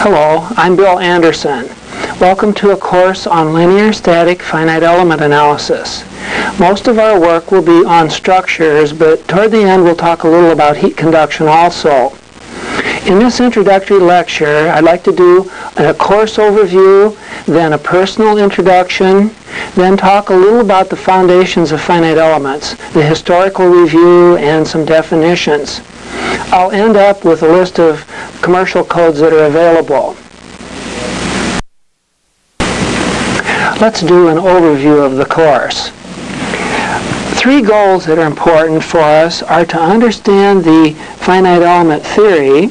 Hello, I'm Bill Anderson. Welcome to a course on linear static finite element analysis. Most of our work will be on structures, but toward the end we'll talk a little about heat conduction also. In this introductory lecture, I'd like to do a course overview, then a personal introduction, then talk a little about the foundations of finite elements, the historical review, and some definitions. I'll end up with a list of commercial codes that are available. Let's do an overview of the course. Three goals that are important for us are to understand the finite element theory,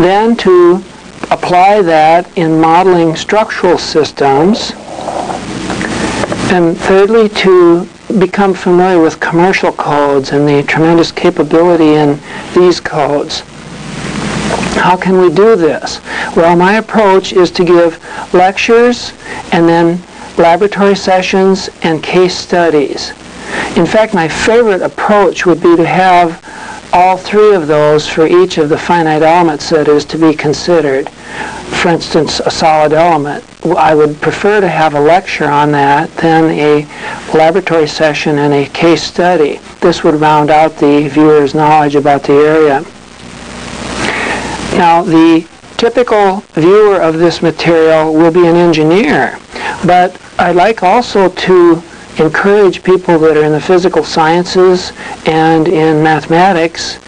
then to apply that in modeling structural systems, and thirdly to become familiar with commercial codes and the tremendous capability in these codes. How can we do this? Well, my approach is to give lectures and then laboratory sessions and case studies. In fact, my favorite approach would be to have all three of those for each of the finite elements that is to be considered. For instance, a solid element. I would prefer to have a lecture on that than a laboratory session and a case study. This would round out the viewer's knowledge about the area. Now, the typical viewer of this material will be an engineer, but I'd like also to encourage people that are in the physical sciences and in mathematics,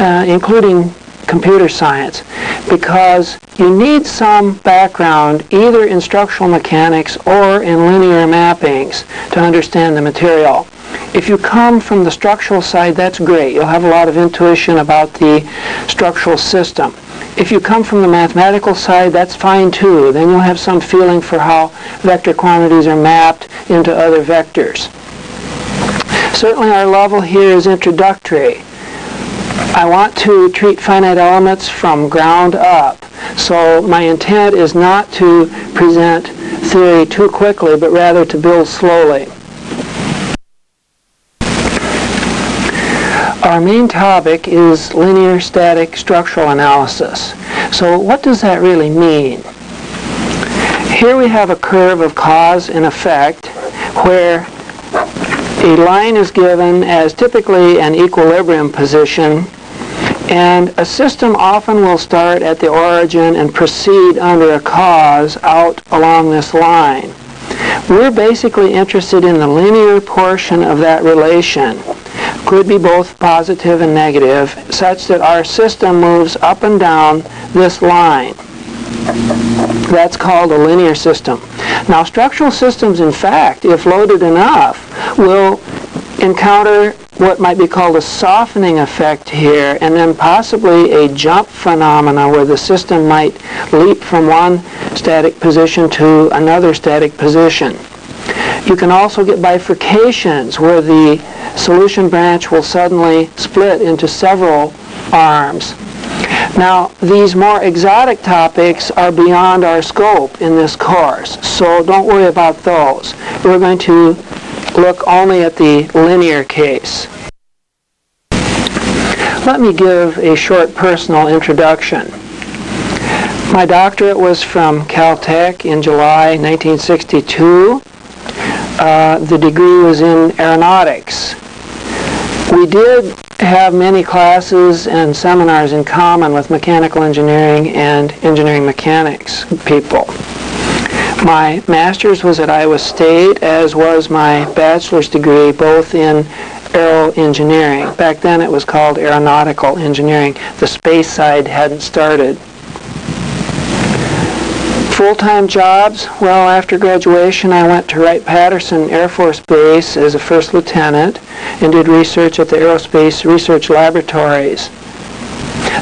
uh, including computer science, because you need some background either in structural mechanics or in linear mappings to understand the material. If you come from the structural side, that's great. You'll have a lot of intuition about the structural system. If you come from the mathematical side, that's fine too. Then you'll have some feeling for how vector quantities are mapped into other vectors. Certainly our level here is introductory. I want to treat finite elements from ground up. So my intent is not to present theory too quickly, but rather to build slowly. Our main topic is linear static structural analysis. So what does that really mean? Here we have a curve of cause and effect where a line is given as typically an equilibrium position and a system often will start at the origin and proceed under a cause out along this line. We're basically interested in the linear portion of that relation could be both positive and negative, such that our system moves up and down this line. That's called a linear system. Now, structural systems, in fact, if loaded enough, will encounter what might be called a softening effect here, and then possibly a jump phenomena where the system might leap from one static position to another static position. You can also get bifurcations where the solution branch will suddenly split into several arms. Now, these more exotic topics are beyond our scope in this course, so don't worry about those. We're going to look only at the linear case. Let me give a short personal introduction. My doctorate was from Caltech in July 1962. Uh, the degree was in aeronautics. We did have many classes and seminars in common with mechanical engineering and engineering mechanics people. My master's was at Iowa State, as was my bachelor's degree, both in aero engineering. Back then it was called aeronautical engineering. The space side hadn't started. Full-time jobs, well, after graduation I went to Wright-Patterson Air Force Base as a first lieutenant and did research at the Aerospace Research Laboratories.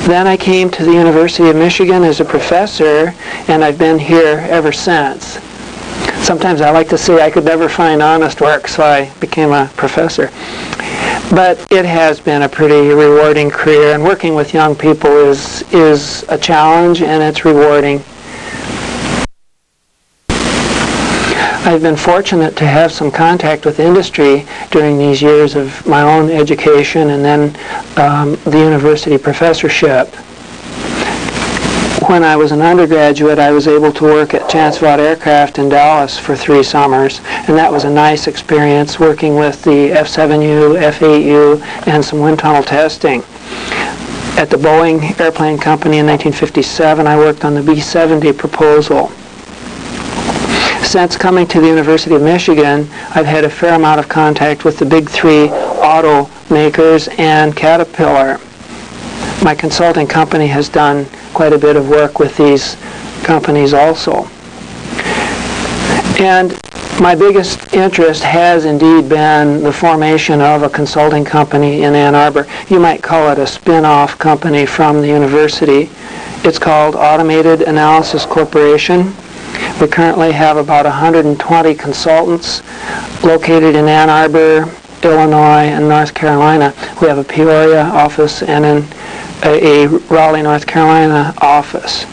Then I came to the University of Michigan as a professor, and I've been here ever since. Sometimes I like to say I could never find honest work, so I became a professor. But it has been a pretty rewarding career, and working with young people is, is a challenge, and it's rewarding. I've been fortunate to have some contact with industry during these years of my own education and then um, the university professorship when I was an undergraduate, I was able to work at Chance Vought Aircraft in Dallas for three summers, and that was a nice experience working with the F-7U, F-8U, and some wind tunnel testing. At the Boeing Airplane Company in 1957, I worked on the B-70 proposal. Since coming to the University of Michigan, I've had a fair amount of contact with the big three automakers and Caterpillar. My consulting company has done quite a bit of work with these companies also. And my biggest interest has indeed been the formation of a consulting company in Ann Arbor. You might call it a spin-off company from the university. It's called Automated Analysis Corporation. We currently have about 120 consultants located in Ann Arbor, Illinois, and North Carolina. We have a Peoria office and an, a, a Raleigh, North Carolina office.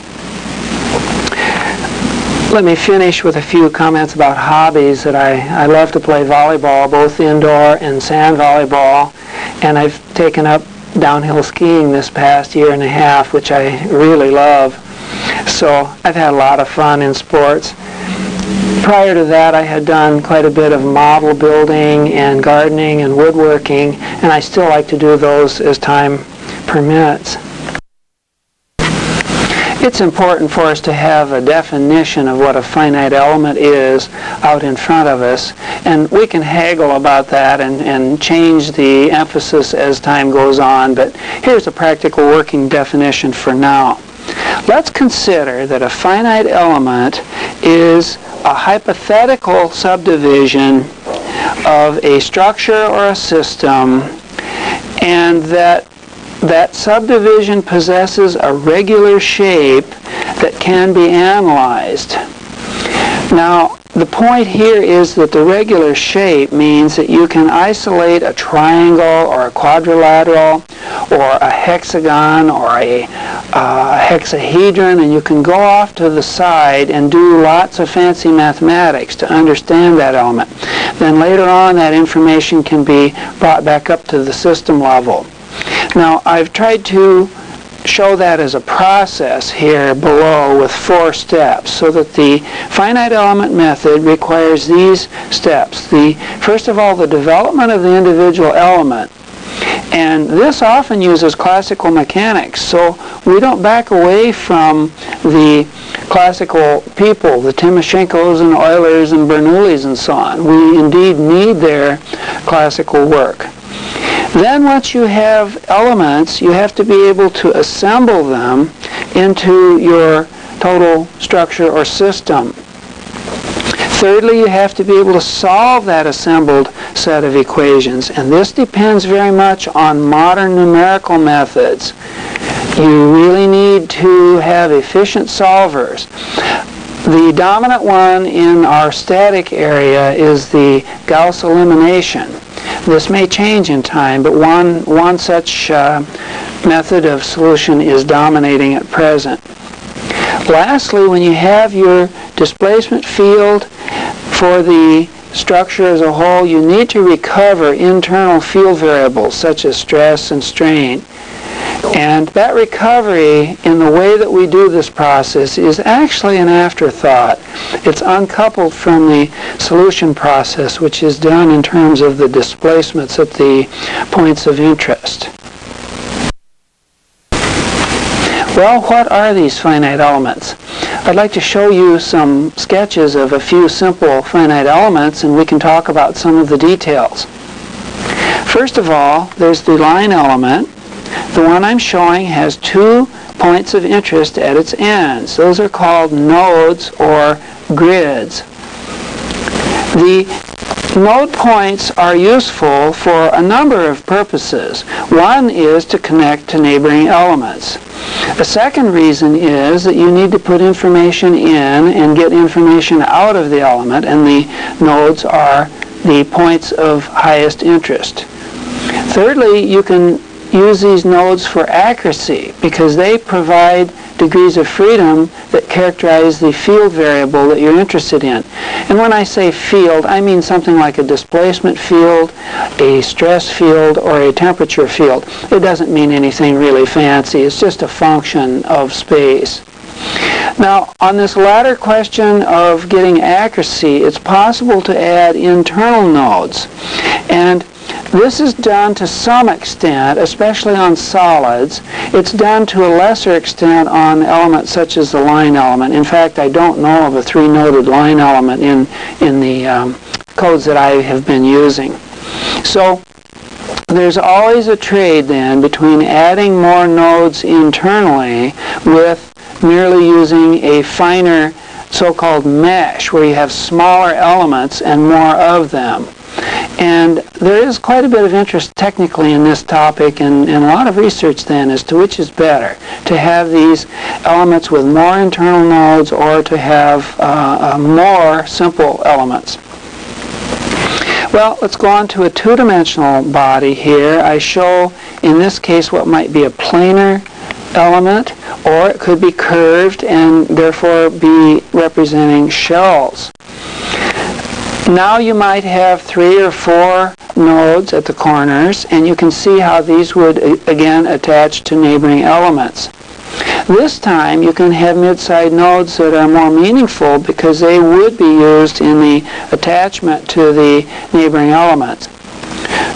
Let me finish with a few comments about hobbies that I, I love to play volleyball, both indoor and sand volleyball, and I've taken up downhill skiing this past year and a half, which I really love. So I've had a lot of fun in sports. Prior to that, I had done quite a bit of model building and gardening and woodworking, and I still like to do those as time permits it's important for us to have a definition of what a finite element is out in front of us. And we can haggle about that and, and change the emphasis as time goes on. But here's a practical working definition for now. Let's consider that a finite element is a hypothetical subdivision of a structure or a system and that that subdivision possesses a regular shape that can be analyzed. Now, the point here is that the regular shape means that you can isolate a triangle or a quadrilateral or a hexagon or a uh, hexahedron and you can go off to the side and do lots of fancy mathematics to understand that element. Then later on that information can be brought back up to the system level. Now, I've tried to show that as a process here below with four steps so that the finite element method requires these steps. The First of all, the development of the individual element. And this often uses classical mechanics, so we don't back away from the classical people, the Timoshenkos and Eulers and Bernoullis and so on. We indeed need their classical work. Then once you have elements, you have to be able to assemble them into your total structure or system. Thirdly, you have to be able to solve that assembled set of equations, and this depends very much on modern numerical methods. You really need to have efficient solvers. The dominant one in our static area is the Gauss elimination. This may change in time, but one, one such uh, method of solution is dominating at present. Lastly, when you have your displacement field for the structure as a whole, you need to recover internal field variables such as stress and strain. And that recovery in the way that we do this process is actually an afterthought. It's uncoupled from the solution process, which is done in terms of the displacements at the points of interest. Well, what are these finite elements? I'd like to show you some sketches of a few simple finite elements and we can talk about some of the details. First of all, there's the line element the one I'm showing has two points of interest at its ends. Those are called nodes or grids. The node points are useful for a number of purposes. One is to connect to neighboring elements. A second reason is that you need to put information in and get information out of the element, and the nodes are the points of highest interest. Thirdly, you can use these nodes for accuracy because they provide degrees of freedom that characterize the field variable that you're interested in. And when I say field, I mean something like a displacement field, a stress field, or a temperature field. It doesn't mean anything really fancy. It's just a function of space. Now, on this latter question of getting accuracy, it's possible to add internal nodes. And this is done to some extent, especially on solids. It's done to a lesser extent on elements such as the line element. In fact, I don't know of a three-noded line element in, in the um, codes that I have been using. So there's always a trade then between adding more nodes internally with merely using a finer so-called mesh where you have smaller elements and more of them. And there is quite a bit of interest technically in this topic and, and, a lot of research then as to which is better, to have these elements with more internal nodes or to have uh, uh, more simple elements. Well, let's go on to a two-dimensional body here. I show, in this case, what might be a planar element, or it could be curved and therefore be representing shells. Now you might have three or four nodes at the corners, and you can see how these would, uh, again, attach to neighboring elements. This time you can have mid-side nodes that are more meaningful because they would be used in the attachment to the neighboring elements.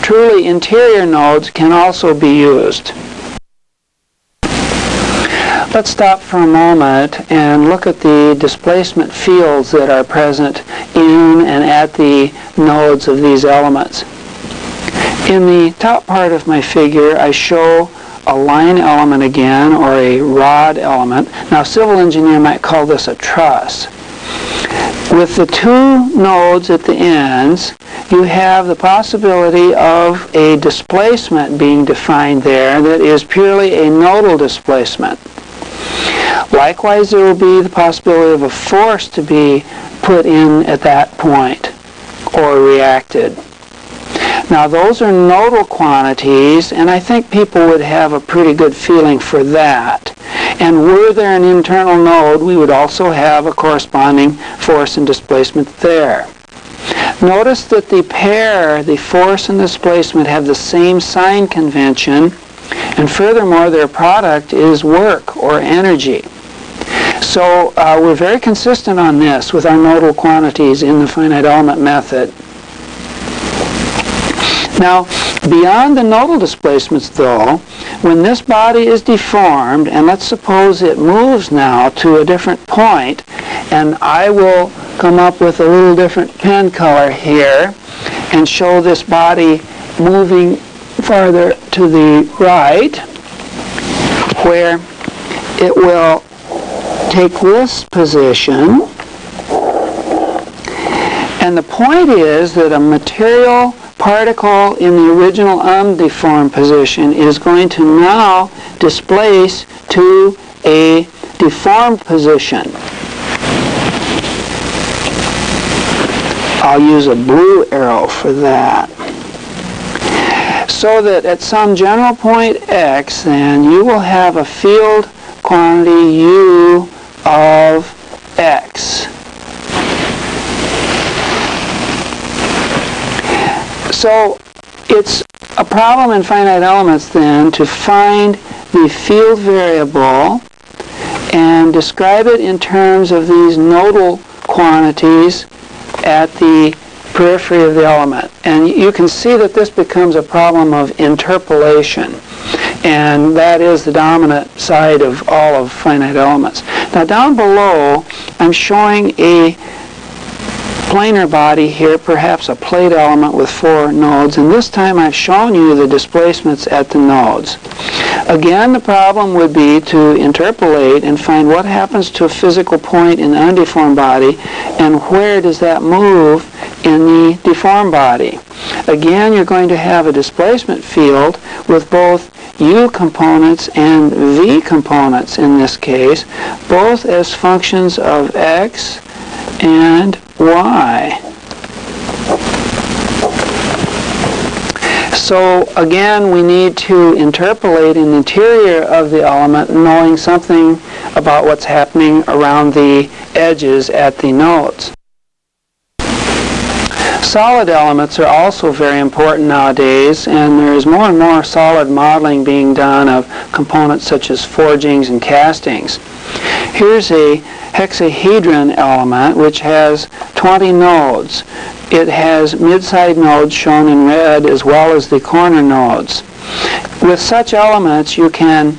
Truly interior nodes can also be used. Let's stop for a moment and look at the displacement fields that are present in and at the nodes of these elements. In the top part of my figure, I show a line element again or a rod element. Now a civil engineer might call this a truss. With the two nodes at the ends, you have the possibility of a displacement being defined there that is purely a nodal displacement. Likewise, there will be the possibility of a force to be put in at that point or reacted. Now those are nodal quantities, and I think people would have a pretty good feeling for that. And were there an internal node, we would also have a corresponding force and displacement there. Notice that the pair, the force and displacement, have the same sign convention, and furthermore, their product is work or energy. So uh, we're very consistent on this with our nodal quantities in the finite element method. Now, beyond the nodal displacements, though, when this body is deformed, and let's suppose it moves now to a different point, and I will come up with a little different pen color here and show this body moving farther to the right, where it will take this position. And the point is that a material particle in the original undeformed position is going to now displace to a deformed position. I'll use a blue arrow for that. So that at some general point x, then, you will have a field quantity u of x. So it's a problem in finite elements then to find the field variable and describe it in terms of these nodal quantities at the periphery of the element. And you can see that this becomes a problem of interpolation. And that is the dominant side of all of finite elements. Now down below, I'm showing a planar body here, perhaps a plate element with four nodes, and this time I've shown you the displacements at the nodes. Again, the problem would be to interpolate and find what happens to a physical point in the undeformed body and where does that move in the deformed body. Again, you're going to have a displacement field with both u components and v components in this case, both as functions of x and y. So again, we need to interpolate in the interior of the element knowing something about what's happening around the edges at the nodes. Solid elements are also very important nowadays, and there is more and more solid modeling being done of components such as forgings and castings. Here's a hexahedron element which has 20 nodes. It has mid-side nodes shown in red as well as the corner nodes. With such elements you can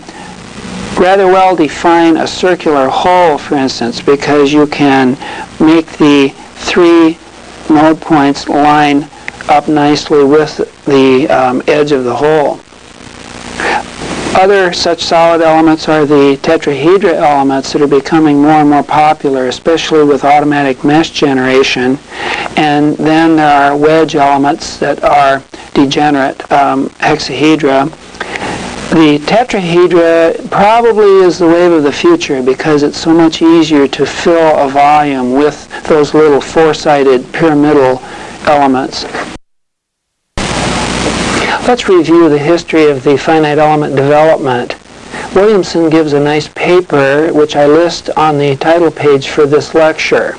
rather well define a circular hole, for instance, because you can make the three node points line up nicely with the um, edge of the hole. Other such solid elements are the tetrahedra elements that are becoming more and more popular, especially with automatic mesh generation. And then there are wedge elements that are degenerate um, hexahedra. The tetrahedra probably is the wave of the future because it's so much easier to fill a volume with those little four-sided pyramidal elements. Let's review the history of the finite element development. Williamson gives a nice paper which I list on the title page for this lecture.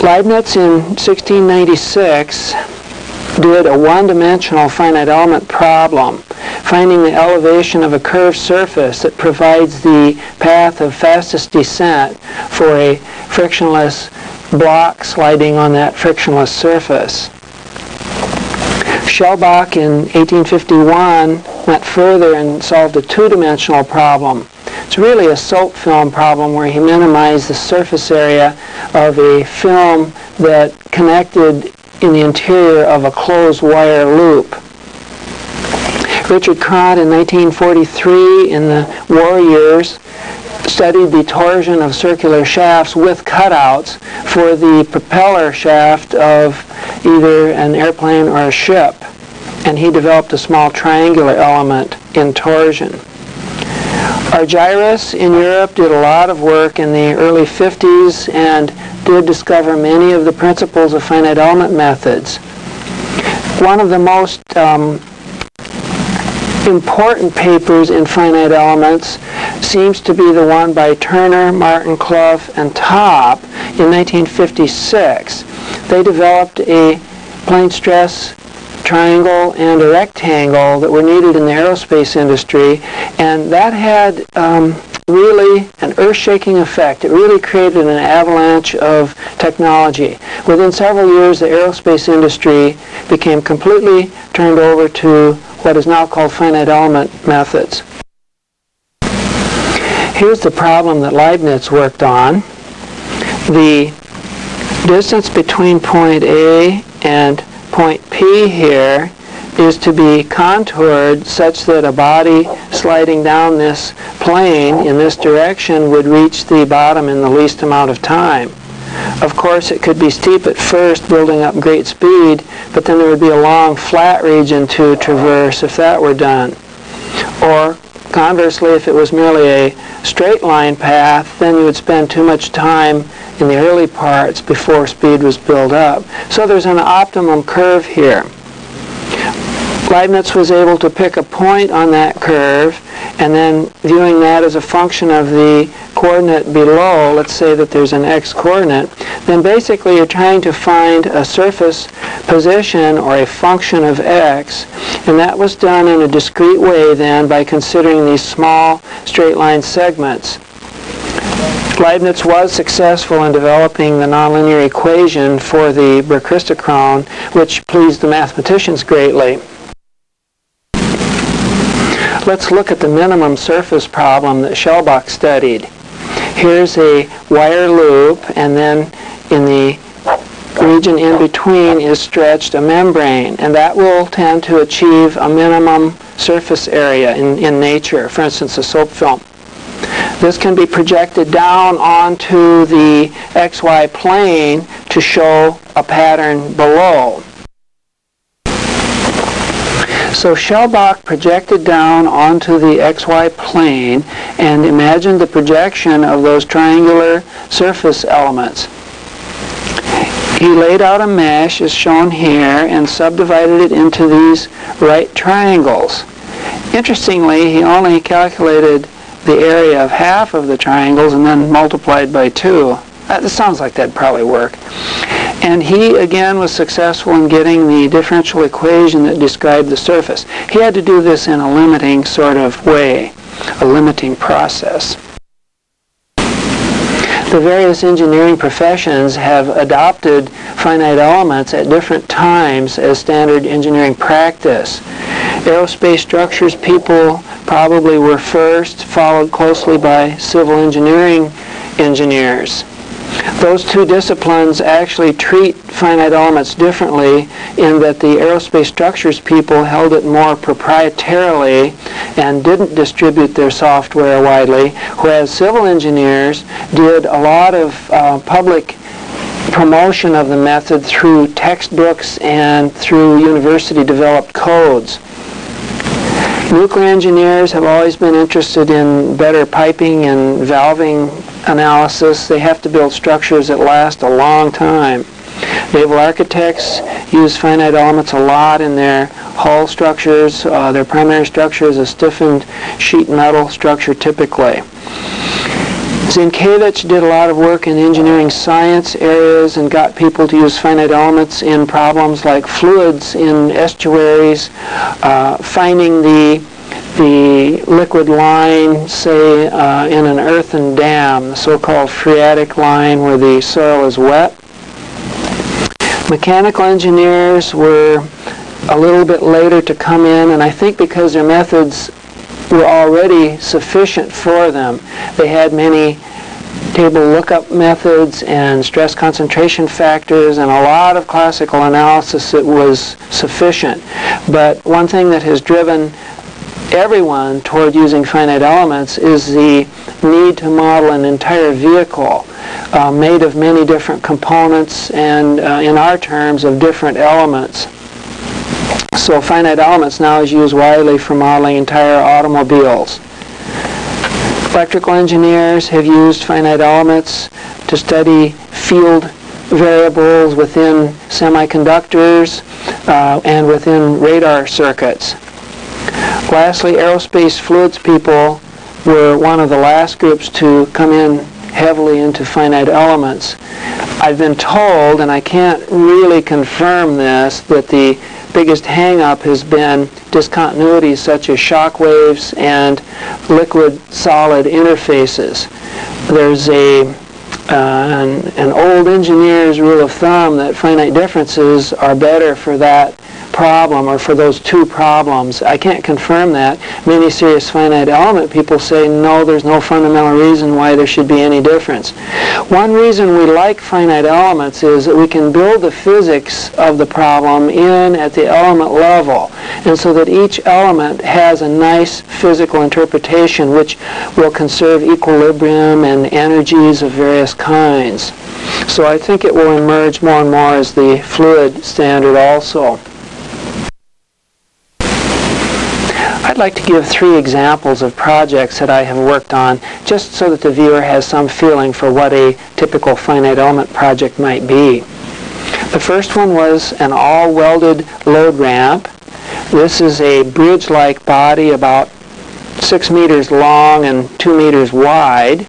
Leibniz in 1696 did a one-dimensional finite element problem, finding the elevation of a curved surface that provides the path of fastest descent for a frictionless block sliding on that frictionless surface. Schellbach in 1851 went further and solved a two-dimensional problem. It's really a soap film problem where he minimized the surface area of a film that connected in the interior of a closed wire loop. Richard Courant in 1943 in the war years studied the torsion of circular shafts with cutouts for the propeller shaft of either an airplane or a ship. And he developed a small triangular element in torsion. Argyris in Europe did a lot of work in the early 50s and did discover many of the principles of finite element methods. One of the most um, important papers in finite elements seems to be the one by Turner, Martin Clough, and Topp in 1956. They developed a plane stress triangle and a rectangle that were needed in the aerospace industry, and that had um, really an earth-shaking effect. It really created an avalanche of technology. Within several years, the aerospace industry became completely turned over to what is now called finite element methods. Here's the problem that Leibniz worked on. The distance between point A and point P here is to be contoured such that a body sliding down this plane in this direction would reach the bottom in the least amount of time. Of course, it could be steep at first, building up great speed, but then there would be a long flat region to traverse if that were done. Or conversely, if it was merely a straight line path, then you would spend too much time in the early parts before speed was built up. So there's an optimum curve here. Leibniz was able to pick a point on that curve and then viewing that as a function of the coordinate below, let's say that there's an x coordinate, then basically you're trying to find a surface position or a function of x, and that was done in a discrete way then by considering these small straight line segments. Leibniz was successful in developing the nonlinear equation for the brachistochrone, which pleased the mathematicians greatly. Let's look at the minimum surface problem that Schellbach studied. Here's a wire loop, and then in the region in between is stretched a membrane, and that will tend to achieve a minimum surface area in, in nature, for instance, a soap film. This can be projected down onto the xy plane to show a pattern below. So Schellbach projected down onto the xy plane and imagined the projection of those triangular surface elements. He laid out a mesh as shown here and subdivided it into these right triangles. Interestingly, he only calculated the area of half of the triangles and then multiplied by two. That sounds like that'd probably work. And he again was successful in getting the differential equation that described the surface. He had to do this in a limiting sort of way, a limiting process. The various engineering professions have adopted finite elements at different times as standard engineering practice. Aerospace structures people probably were first, followed closely by civil engineering engineers. Those two disciplines actually treat finite elements differently in that the aerospace structures people held it more proprietarily and didn't distribute their software widely, whereas civil engineers did a lot of uh, public promotion of the method through textbooks and through university developed codes. Nuclear engineers have always been interested in better piping and valving analysis. They have to build structures that last a long time. Naval architects use finite elements a lot in their hull structures. Uh, their primary structure is a stiffened sheet metal structure typically. Zienkiewicz did a lot of work in engineering science areas and got people to use finite elements in problems like fluids in estuaries, uh, finding the the liquid line, say, uh, in an earthen dam, the so-called phreatic line where the soil is wet. Mechanical engineers were a little bit later to come in, and I think because their methods were already sufficient for them, they had many table lookup methods and stress concentration factors and a lot of classical analysis that was sufficient. But one thing that has driven everyone toward using finite elements is the need to model an entire vehicle uh, made of many different components and, uh, in our terms, of different elements. So finite elements now is used widely for modeling entire automobiles. Electrical engineers have used finite elements to study field variables within semiconductors uh, and within radar circuits. Lastly, aerospace fluids people were one of the last groups to come in heavily into finite elements. I've been told, and I can't really confirm this, that the biggest hang-up has been discontinuities such as shock waves and liquid-solid interfaces. There's a uh, an, an old engineer's rule of thumb that finite differences are better for that problem or for those two problems. I can't confirm that. Many serious finite element people say, no, there's no fundamental reason why there should be any difference. One reason we like finite elements is that we can build the physics of the problem in at the element level, and so that each element has a nice physical interpretation which will conserve equilibrium and energies of various kinds. So I think it will emerge more and more as the fluid standard also. I'd like to give three examples of projects that I have worked on just so that the viewer has some feeling for what a typical finite element project might be. The first one was an all-welded load ramp. This is a bridge-like body about six meters long and two meters wide.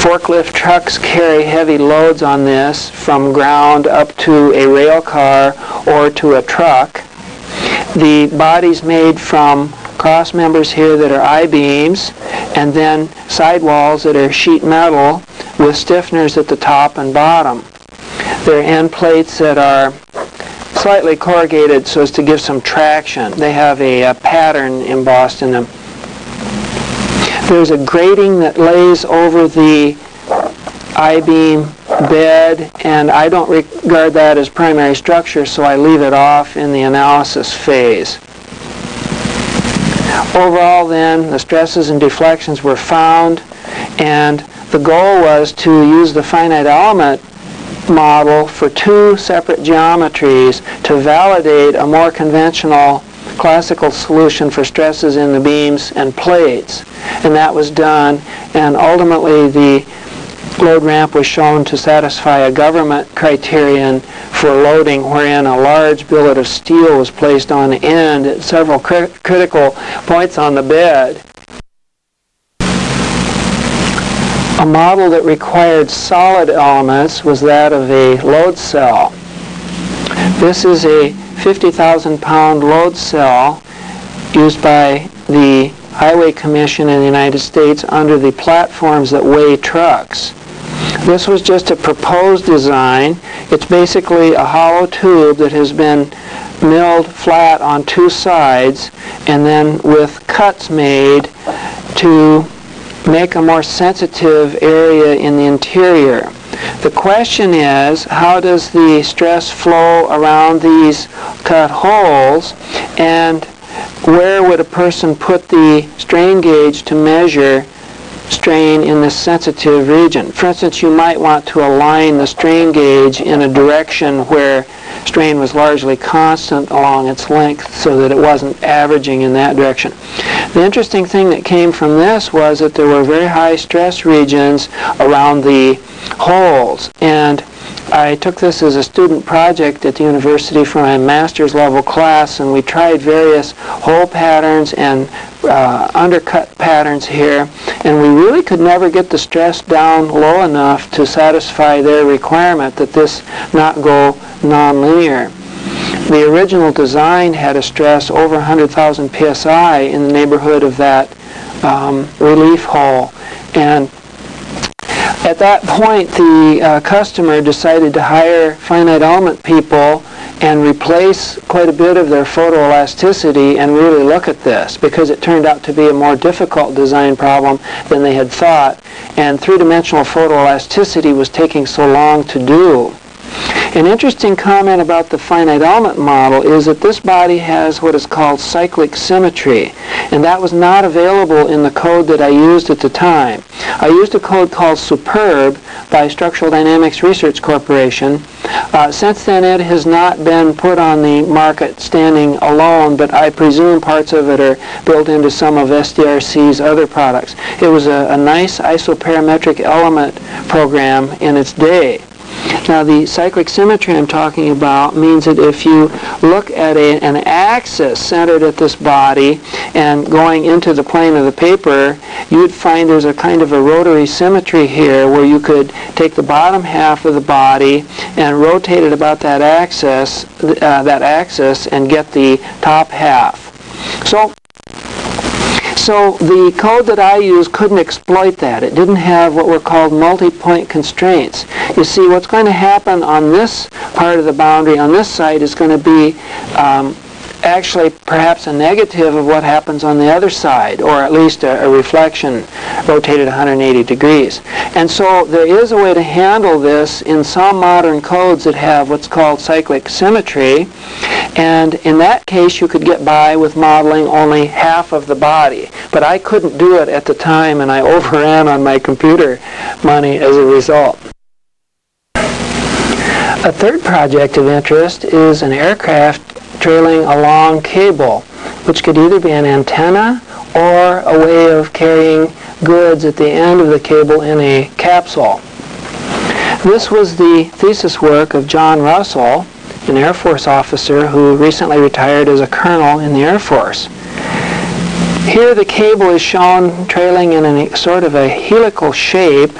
Forklift trucks carry heavy loads on this from ground up to a rail car or to a truck. The body's made from cross members here that are I-beams, and then sidewalls that are sheet metal with stiffeners at the top and bottom. There are end plates that are slightly corrugated so as to give some traction. They have a, a pattern embossed in them. There's a grating that lays over the I-beam bed, and I don't regard that as primary structure, so I leave it off in the analysis phase. Overall then, the stresses and deflections were found and the goal was to use the finite element model for two separate geometries to validate a more conventional classical solution for stresses in the beams and plates. And that was done and ultimately the load ramp was shown to satisfy a government criterion for loading wherein a large billet of steel was placed on end at several cri critical points on the bed. A model that required solid elements was that of a load cell. This is a 50,000 pound load cell used by the Highway Commission in the United States under the platforms that weigh trucks. This was just a proposed design. It's basically a hollow tube that has been milled flat on two sides and then with cuts made to make a more sensitive area in the interior. The question is, how does the stress flow around these cut holes and where would a person put the strain gauge to measure strain in the sensitive region. For instance, you might want to align the strain gauge in a direction where strain was largely constant along its length so that it wasn't averaging in that direction. The interesting thing that came from this was that there were very high stress regions around the holes and I took this as a student project at the university for my master's level class and we tried various hole patterns and uh, undercut patterns here and we really could never get the stress down low enough to satisfy their requirement that this not go nonlinear. The original design had a stress over 100,000 psi in the neighborhood of that um, relief hole and at that point, the uh, customer decided to hire finite element people and replace quite a bit of their photoelasticity and really look at this because it turned out to be a more difficult design problem than they had thought. And three-dimensional photoelasticity was taking so long to do. An interesting comment about the finite element model is that this body has what is called cyclic symmetry, and that was not available in the code that I used at the time. I used a code called Superb by Structural Dynamics Research Corporation. Uh, since then, it has not been put on the market standing alone, but I presume parts of it are built into some of SDRC's other products. It was a, a nice isoparametric element program in its day. Now the cyclic symmetry I'm talking about means that if you look at a, an axis centered at this body and going into the plane of the paper, you'd find there's a kind of a rotary symmetry here where you could take the bottom half of the body and rotate it about that axis, uh, that axis and get the top half. So so the code that I use couldn't exploit that. It didn't have what were called multi-point constraints. You see, what's going to happen on this part of the boundary, on this side, is going to be um, actually perhaps a negative of what happens on the other side, or at least a, a, reflection rotated 180 degrees. And so there is a way to handle this in some modern codes that have what's called cyclic symmetry. And in that case, you could get by with modeling only half of the body. But I couldn't do it at the time, and I overran on my computer money as a result. A third project of interest is an aircraft trailing a long cable, which could either be an antenna or a way of carrying goods at the end of the cable in a capsule. This was the thesis work of John Russell, an Air Force officer who recently retired as a colonel in the Air Force. Here the cable is shown trailing in a sort of a helical shape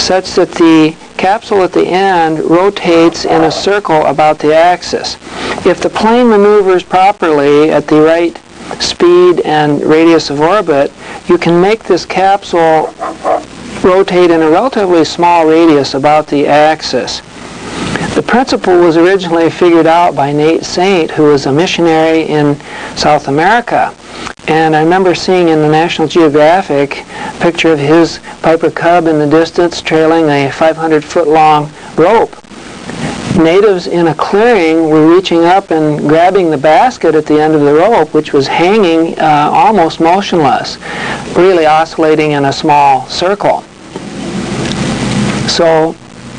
such that the capsule at the end rotates in a circle about the axis. If the plane maneuvers properly at the right speed and radius of orbit, you can make this capsule rotate in a relatively small radius about the axis. The principle was originally figured out by Nate Saint, who was a missionary in South America. And I remember seeing in the National Geographic a picture of his Piper Cub in the distance trailing a 500 foot long rope. Natives in a clearing were reaching up and grabbing the basket at the end of the rope, which was hanging uh, almost motionless, really oscillating in a small circle. So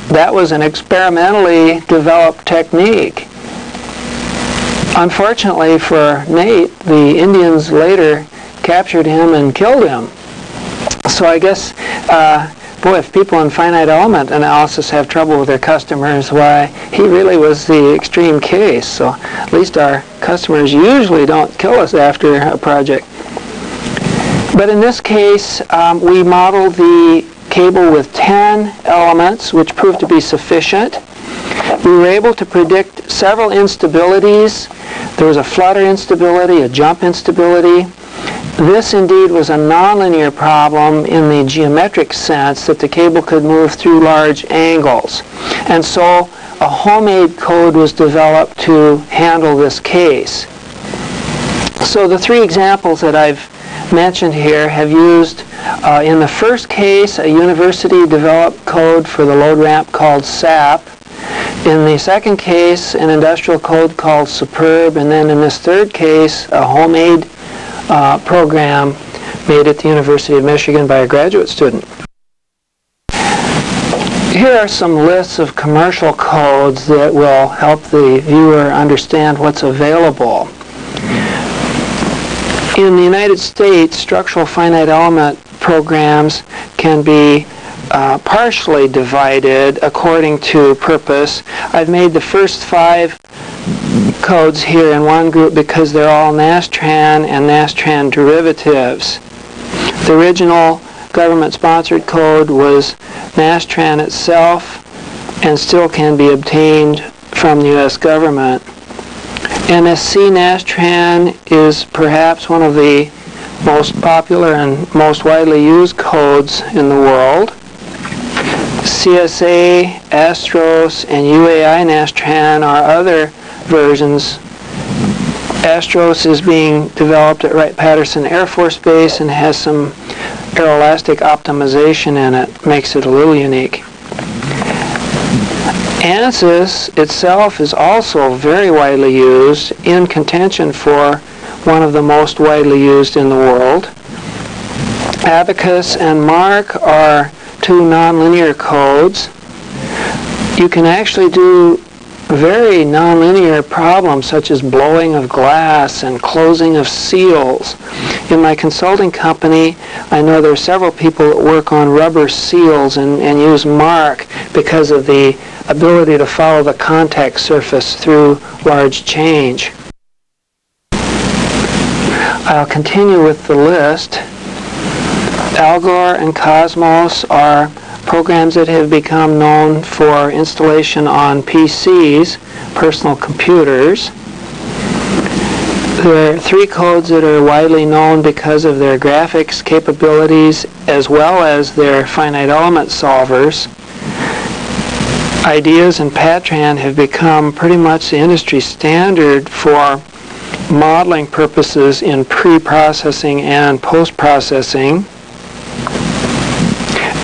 that was an experimentally developed technique. Unfortunately for Nate, the Indians later captured him and killed him. So I guess, uh, boy, if people in finite element analysis have trouble with their customers, why, he really was the extreme case. So at least our customers usually don't kill us after a project. But in this case, um, we model the cable with 10 elements, which proved to be sufficient. We were able to predict several instabilities. There was a flutter instability, a jump instability. This indeed was a nonlinear problem in the geometric sense that the cable could move through large angles. And so a homemade code was developed to handle this case. So the three examples that I've mentioned here have used, uh, in the first case, a university developed code for the load ramp called SAP. In the second case, an industrial code called Superb, and then in this third case, a homemade uh, program made at the University of Michigan by a graduate student. Here are some lists of commercial codes that will help the viewer understand what's available. In the United States, structural finite element programs can be uh, partially divided according to purpose. I've made the first five codes here in one group because they're all Nastran and Nastran derivatives. The original government-sponsored code was Nastran itself and still can be obtained from the U.S. government. MSC Nastran is perhaps one of the most popular and most widely used codes in the world. CSA, Astros, and UAI Nastran are other versions. Astros is being developed at Wright-Patterson Air Force Base and has some aeroelastic optimization in it, makes it a little unique. ANSYS itself is also very widely used in contention for one of the most widely used in the world. ABAQUS and MARC are two nonlinear codes. You can actually do very nonlinear problems such as blowing of glass and closing of seals. In my consulting company, I know there are several people that work on rubber seals and, and use MARC because of the ability to follow the contact surface through large change. I'll continue with the list. ALGOR and Cosmos are programs that have become known for installation on PCs, personal computers. There are three codes that are widely known because of their graphics capabilities as well as their finite element solvers. IDEAS and PATRAN have become pretty much the industry standard for modeling purposes in pre-processing and post-processing.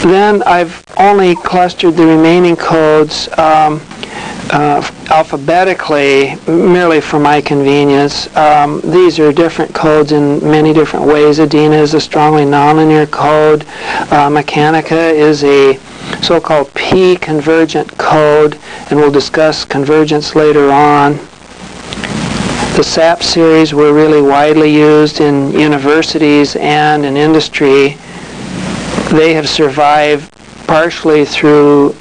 Then I've only clustered the remaining codes um, uh, alphabetically, merely for my convenience. Um, these are different codes in many different ways. ADINA is a strongly nonlinear code. Uh, Mechanica is a so-called P-convergent code, and we'll discuss convergence later on. The SAP series were really widely used in universities and in industry. They have survived partially through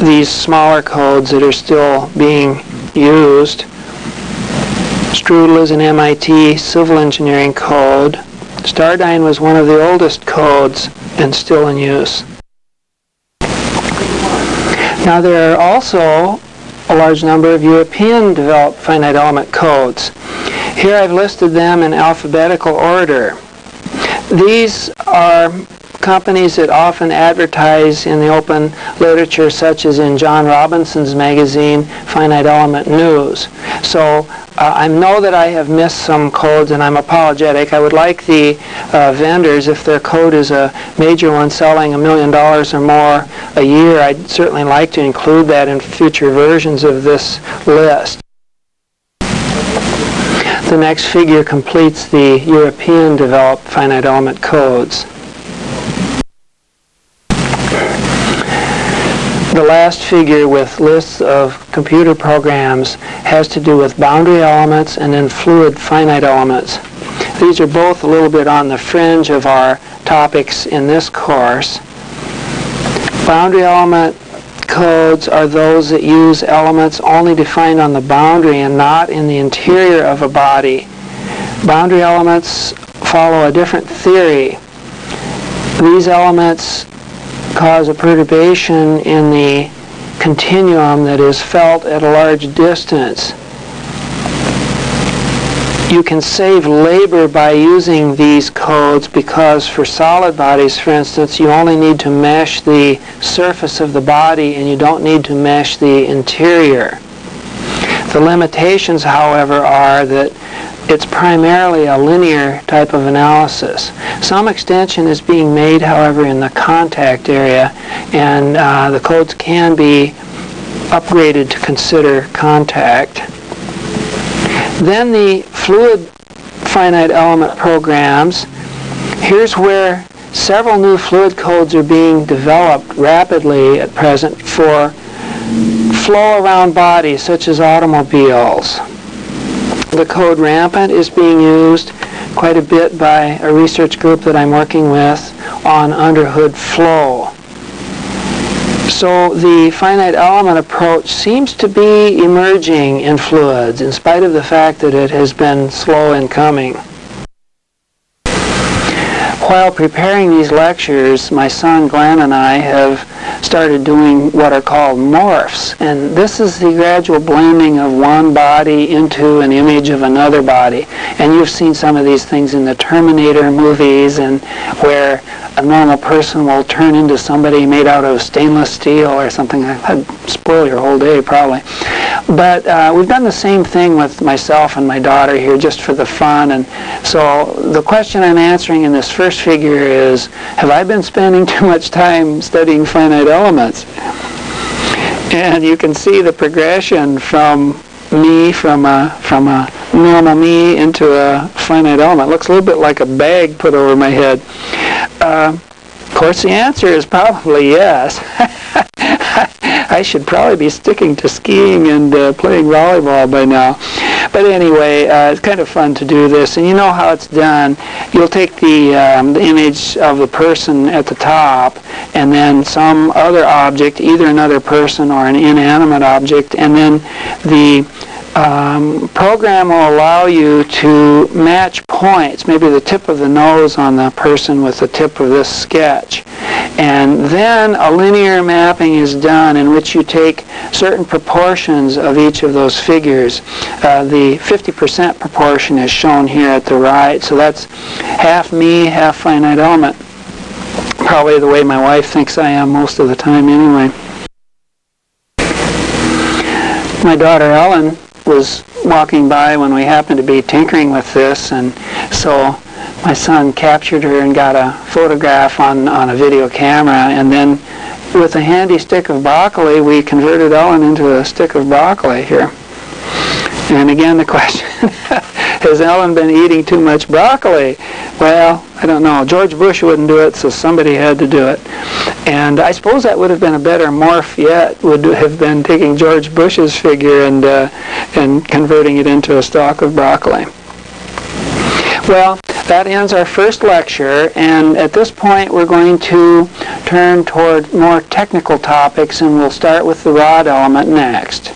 these smaller codes that are still being used. STRUDL is an MIT civil engineering code. Stardyne was one of the oldest codes and still in use. Now there are also a large number of European developed finite element codes. Here I've listed them in alphabetical order. These are companies that often advertise in the open literature, such as in John Robinson's magazine, Finite Element News. So uh, I know that I have missed some codes and I'm apologetic. I would like the uh, vendors, if their code is a major one selling a million dollars or more a year, I'd certainly like to include that in future versions of this list. The next figure completes the European developed finite element codes. The last figure with lists of computer programs has to do with boundary elements and then fluid finite elements. These are both a little bit on the fringe of our topics in this course. Boundary element codes are those that use elements only defined on the boundary and not in the interior of a body. Boundary elements follow a different theory. These elements cause a perturbation in the continuum that is felt at a large distance. You can save labor by using these codes because for solid bodies, for instance, you only need to mesh the surface of the body and you don't need to mesh the interior. The limitations, however, are that it's primarily a linear type of analysis. Some extension is being made, however, in the contact area, and uh, the codes can be upgraded to consider contact. Then the fluid finite element programs. Here's where several new fluid codes are being developed rapidly at present for flow around bodies such as automobiles. The code rampant is being used quite a bit by a research group that I'm working with on underhood flow. So the finite element approach seems to be emerging in fluids in spite of the fact that it has been slow in coming. While preparing these lectures, my son Glenn and I have started doing what are called morphs. And this is the gradual blending of one body into an image of another body. And you've seen some of these things in the Terminator movies and where a normal person will turn into somebody made out of stainless steel or something. That'd spoil your whole day probably. But uh, we've done the same thing with myself and my daughter here just for the fun. And so the question I'm answering in this first figure is, have I been spending too much time studying finite elements? And you can see the progression from me, from a, from a normal me into a finite element. Looks a little bit like a bag put over my head. Uh, of course, the answer is probably yes. I should probably be sticking to skiing and uh, playing volleyball by now. But anyway, uh, it's kind of fun to do this. And you know how it's done. You'll take the, um, the image of the person at the top and then some other object, either another person or an inanimate object, and then the um, program will allow you to match points, maybe the tip of the nose on the person with the tip of this sketch. And then a linear mapping is done in which you take certain proportions of each of those figures. Uh, the 50% proportion is shown here at the right, so that's half me, half finite element. Probably the way my wife thinks I am most of the time anyway. My daughter Ellen was walking by when we happened to be tinkering with this, and so my son captured her and got a photograph on, on a video camera, and then with a handy stick of broccoli, we converted Ellen into a stick of broccoli here. And again, the question, has Ellen been eating too much broccoli? Well, I don't know. George Bush wouldn't do it, so somebody had to do it. And I suppose that would have been a better morph yet, would have been taking George Bush's figure and, uh, and converting it into a stalk of broccoli. Well, that ends our first lecture, and at this point we're going to turn toward more technical topics, and we'll start with the rod element next.